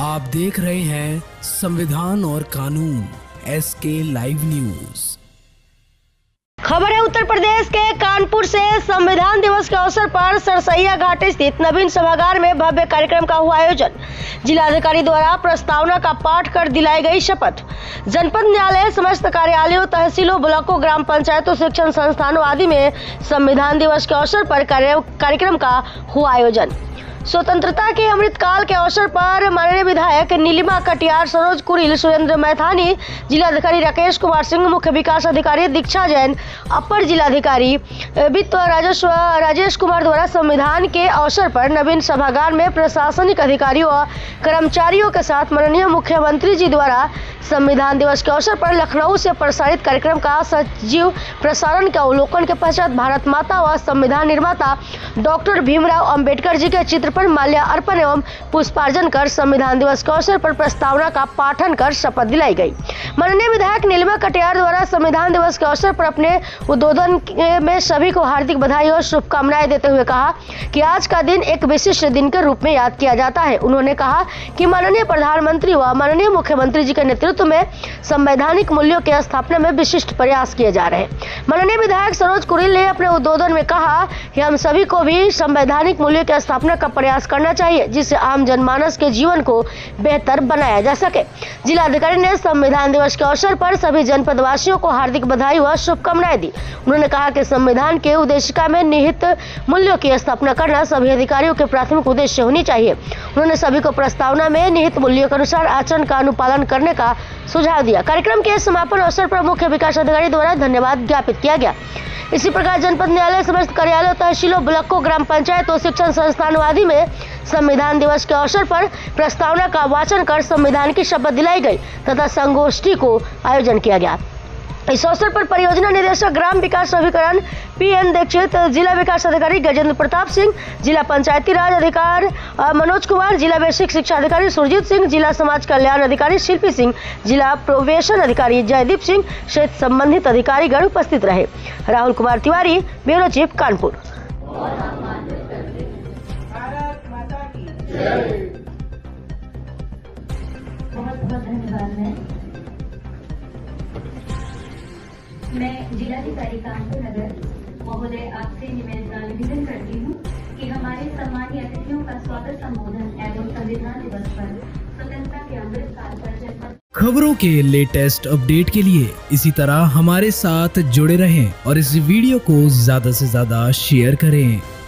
आप देख रहे हैं संविधान और कानून एस के लाइव न्यूज़ खबर है, उत्तर प्रदेश के कानपुर से संविधान दिवस के अवसर पर सरसैया घाट स्थित नवीन सभागार में भव्य कार्यक्रम का हुआ आयोजन। जिलाधिकारी द्वारा प्रस्तावना का पाठ कर दिलाई गई शपथ। जनपद न्यायालय, समस्त कार्यालयों, तहसीलों, ब्लॉकों, ग्राम पंचायतों, शिक्षण संस्थानों आदि में संविधान दिवस के अवसर पर कार्यक्रम का हुआ आयोजन। स्वतंत्रता के अमृतकाल के अवसर पर माननीय विधायक नीलिमा कटियार सरोज कुरिल, सुरेंद्र मैथानी, जिलाधिकारी राकेश कुमार सिंह, मुख्य विकास अधिकारी दीक्षा जैन, अपर जिलाधिकारी वित्त राजस्व राजेश कुमार द्वारा संविधान के अवसर पर नवीन सभागार में प्रशासनिक अधिकारियों व कर्मचारियों के साथ माननीय मुख्यमंत्री जी द्वारा संविधान दिवस के अवसर पर लखनऊ से प्रसारित कार्यक्रम का सजीव प्रसारण के अवलोकन के पश्चात भारत माता व संविधान निर्माता डॉक्टर भीमराव अंबेडकर जी के चित्र पर माल्या अर्पण एवं पुष्पार्जन कर संविधान दिवस के अवसर पर प्रस्तावना का पाठन कर शपथ दिलाई गई। माननीय विधायक नीलिमा कटियार द्वारा संविधान दिवस के अवसर पर अपने उद्बोधन में सभी को हार्दिक बधाई और शुभकामनाएँ देते हुए कहा कि आज का दिन एक विशिष्ट दिन के रूप में याद किया जाता है। उन्होंने कहा कि माननीय प्रधानमंत्री व माननीय मुख्यमंत्री जी के नेतृत्व में संवैधानिक मूल्यों के स्थापना में विशिष्ट प्रयास किए जा रहे हैं। माननीय विधायक सरोज कुरिल ने अपने उद्बोधन में कहा कि हम सभी को भी संवैधानिक मूल्यों की स्थापना का प्रयास करना चाहिए, जिससे आम जनमानस के जीवन को बेहतर बनाया जा सके। जिलाधिकारी ने संविधान दिवस के अवसर पर सभी जनपद वासियों को हार्दिक बधाई व शुभकामनाएँ दी। उन्होंने कहा कि संविधान के उद्देशिका में निहित मूल्यों की स्थापना करना सभी अधिकारियों के प्राथमिक उद्देश्य होनी चाहिए। उन्होंने सभी को प्रस्तावना में निहित मूल्यों के अनुसार आचरण का अनुपालन करने का सुझाव दिया। कार्यक्रम के समापन अवसर पर मुख्य विकास अधिकारी द्वारा धन्यवाद ज्ञापित किया गया। इसी प्रकार जनपद न्यायालय समस्त कार्यालय तहसीलों, ब्लॉकों, ग्राम पंचायतों, शिक्षण संस्थान आदि में संविधान दिवस के अवसर पर प्रस्तावना का वाचन कर संविधान की शपथ दिलाई गई, तथा संगोष्ठी को आयोजन किया गया। इस अवसर पर परियोजना निदेशक, ग्राम विकास अभिकरण पी एन दीक्षित, जिला विकास अधिकारी गजेंद्र प्रताप सिंह, जिला पंचायती राज अधिकार मनोज कुमार, जिला बेसिक शिक्षा अधिकारी सुरजीत सिंह, जिला समाज कल्याण अधिकारी शिल्पी सिंह, जिला प्रोवेशन अधिकारी जयदीप सिंह सहित संबंधित अधिकारीगण उपस्थित रहे। Rahul Kumar Tiwari, bureau chief, Kanpur. मैं जिलाधिकारी कानपुर नगर, महोदय, आपसे निवेदन करती हूँ कि हमारे सम्मानीय अतिथियों का स्वागत संबोधन एवं संविधान दिवस पर स्वतंत्रता के अमृत काल पर खबरों के लेटेस्ट अपडेट के लिए इसी तरह हमारे साथ जुड़े रहें और इस वीडियो को ज़्यादा से ज़्यादा शेयर करें।